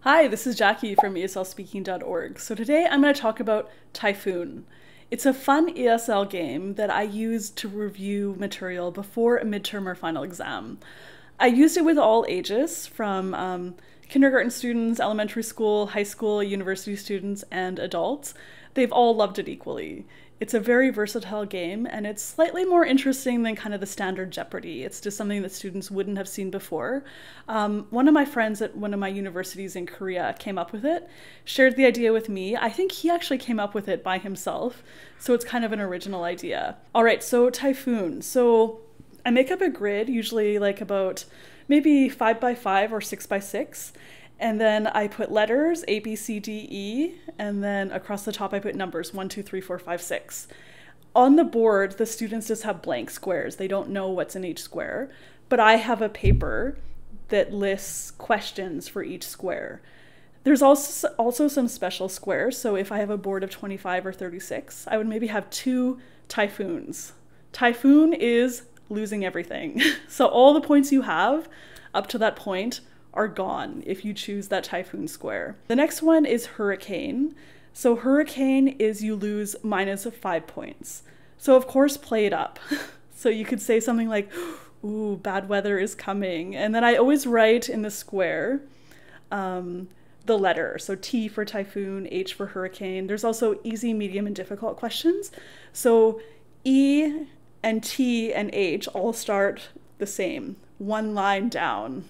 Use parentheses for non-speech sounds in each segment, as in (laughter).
Hi, this is Jackie from ESLspeaking.org. So today I'm going to talk about Typhoon. It's a fun ESL game that I use to review material before a midterm or final exam. I used it with all ages, from um, kindergarten students, elementary school, high school, university students, and adults. They've all loved it equally. It's a very versatile game and it's slightly more interesting than kind of the standard Jeopardy. It's just something that students wouldn't have seen before. Um, one of my friends at one of my universities in Korea came up with it, shared the idea with me. I think he actually came up with it by himself, so it's kind of an original idea. All right, so Typhoon. So I make up a grid, usually like about maybe five by five or six by six. And then I put letters A, B, C, D, E, and then across the top I put numbers one, two, three, four, five, six. On the board, the students just have blank squares. They don't know what's in each square. But I have a paper that lists questions for each square. There's also also some special squares. So if I have a board of 25 or 36, I would maybe have two typhoons. Typhoon is losing everything. (laughs) so all the points you have up to that point are gone if you choose that typhoon square. The next one is hurricane. So hurricane is you lose minus five points. So of course play it up. (laughs) so you could say something like, (gasps) ooh, bad weather is coming. And then I always write in the square um, the letter. So T for typhoon, H for hurricane. There's also easy, medium, and difficult questions. So E and T and H all start the same, one line down.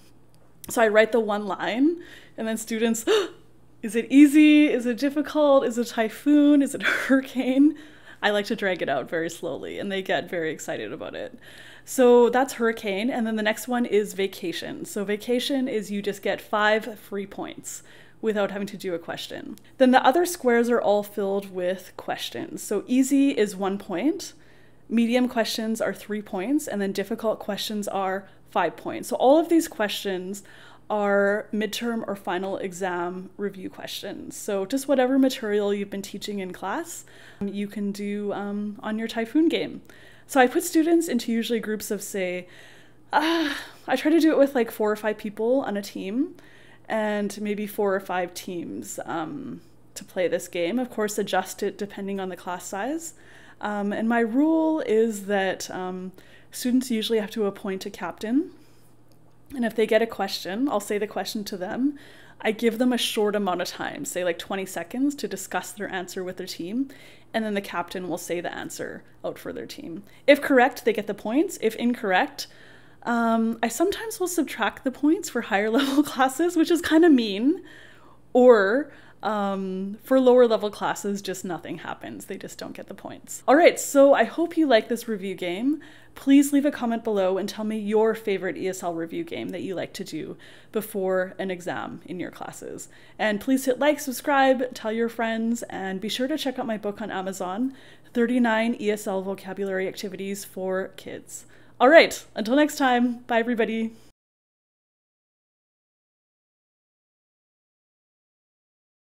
So I write the one line, and then students, (gasps) is it easy? Is it difficult? Is it typhoon? Is it (laughs) hurricane? I like to drag it out very slowly, and they get very excited about it. So that's hurricane, and then the next one is vacation. So vacation is you just get five free points without having to do a question. Then the other squares are all filled with questions. So easy is one point, medium questions are three points, and then difficult questions are five points. So all of these questions are midterm or final exam review questions. So just whatever material you've been teaching in class, you can do um, on your Typhoon game. So I put students into usually groups of say, uh, I try to do it with like four or five people on a team and maybe four or five teams um, to play this game. Of course, adjust it depending on the class size. Um, and my rule is that um, students usually have to appoint a captain. And if they get a question, I'll say the question to them. I give them a short amount of time, say like 20 seconds, to discuss their answer with their team. And then the captain will say the answer out for their team. If correct, they get the points. If incorrect, um, I sometimes will subtract the points for higher (laughs) level classes, which is kind of mean. Or um, for lower level classes, just nothing happens. They just don't get the points. All right, so I hope you like this review game. Please leave a comment below and tell me your favorite ESL review game that you like to do before an exam in your classes. And please hit like, subscribe, tell your friends, and be sure to check out my book on Amazon 39 ESL vocabulary activities for kids. All right, until next time, bye everybody.